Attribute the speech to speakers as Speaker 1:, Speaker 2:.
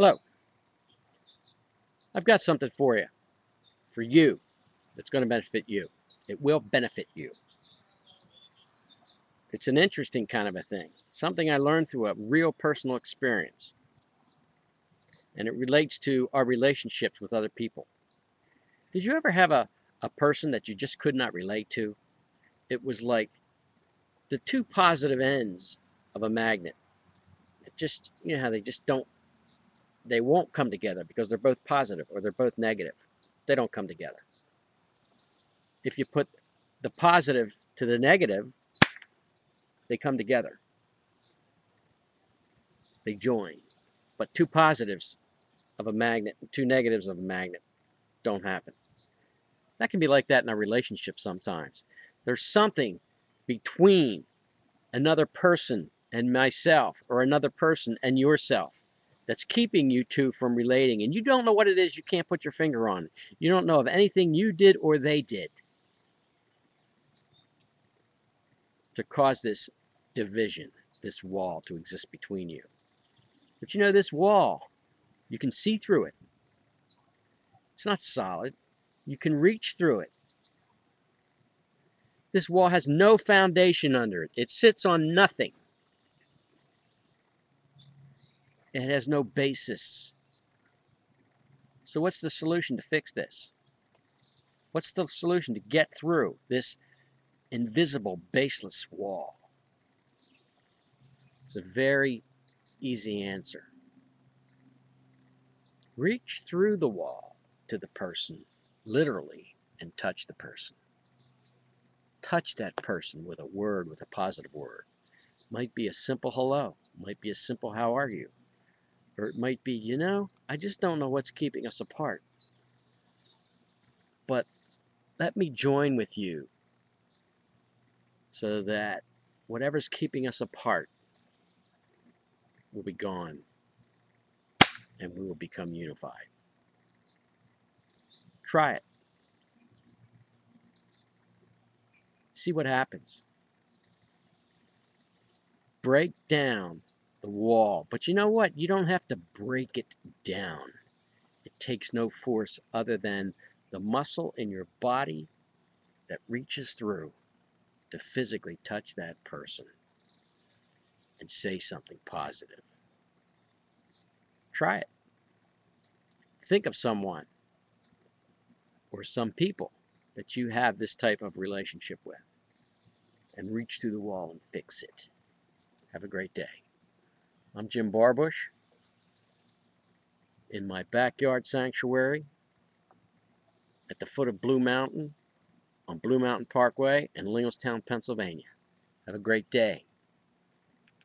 Speaker 1: Hello. I've got something for you. For you. That's going to benefit you. It will benefit you. It's an interesting kind of a thing. Something I learned through a real personal experience. And it relates to our relationships with other people. Did you ever have a, a person that you just could not relate to? It was like the two positive ends of a magnet. It just, you know how they just don't, they won't come together because they're both positive or they're both negative. They don't come together. If you put the positive to the negative, they come together. They join. But two positives of a magnet, two negatives of a magnet don't happen. That can be like that in a relationship sometimes. There's something between another person and myself, or another person and yourself, that's keeping you two from relating. And you don't know what it is, you can't put your finger on. it. You don't know of anything you did or they did to cause this division, this wall to exist between you. But you know, this wall, you can see through it. It's not solid. You can reach through it. This wall has no foundation under it. It sits on nothing. It has no basis. So what's the solution to fix this? What's the solution to get through this invisible, baseless wall? It's a very easy answer. Reach through the wall to the person, literally, and touch the person. Touch that person with a word, with a positive word. Might be a simple hello, might be a simple how are you, or it might be, you know, I just don't know what's keeping us apart. But let me join with you so that whatever's keeping us apart will be gone and we will become unified. Try it. See what happens. Break down the wall. But you know what? You don't have to break it down. It takes no force other than the muscle in your body that reaches through to physically touch that person and say something positive. Try it. Think of someone or some people that you have this type of relationship with and reach through the wall and fix it. Have a great day. I'm Jim Barbush in my backyard sanctuary at the foot of Blue Mountain on Blue Mountain Parkway in Linglestown, Pennsylvania. Have a great day.